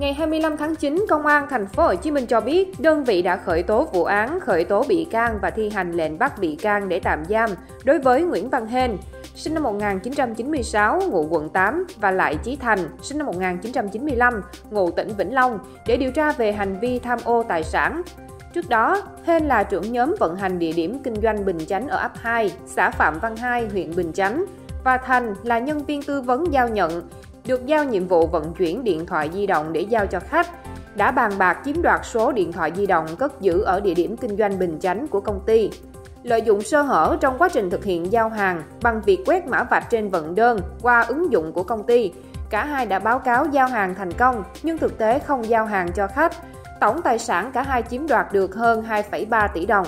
Ngày 25 tháng 9, Công an thành phố Hồ Chí Minh cho biết đơn vị đã khởi tố vụ án, khởi tố bị can và thi hành lệnh bắt bị can để tạm giam đối với Nguyễn Văn Hên, sinh năm 1996, ngụ quận 8 và Lại Chí Thành, sinh năm 1995, ngụ tỉnh Vĩnh Long để điều tra về hành vi tham ô tài sản. Trước đó, Hên là trưởng nhóm vận hành địa điểm kinh doanh Bình Chánh ở ấp 2, xã Phạm Văn Hai, huyện Bình Chánh và Thành là nhân viên tư vấn giao nhận, được giao nhiệm vụ vận chuyển điện thoại di động để giao cho khách, đã bàn bạc chiếm đoạt số điện thoại di động cất giữ ở địa điểm kinh doanh Bình Chánh của công ty. Lợi dụng sơ hở trong quá trình thực hiện giao hàng bằng việc quét mã vạch trên vận đơn qua ứng dụng của công ty, cả hai đã báo cáo giao hàng thành công nhưng thực tế không giao hàng cho khách. Tổng tài sản cả hai chiếm đoạt được hơn 2,3 tỷ đồng.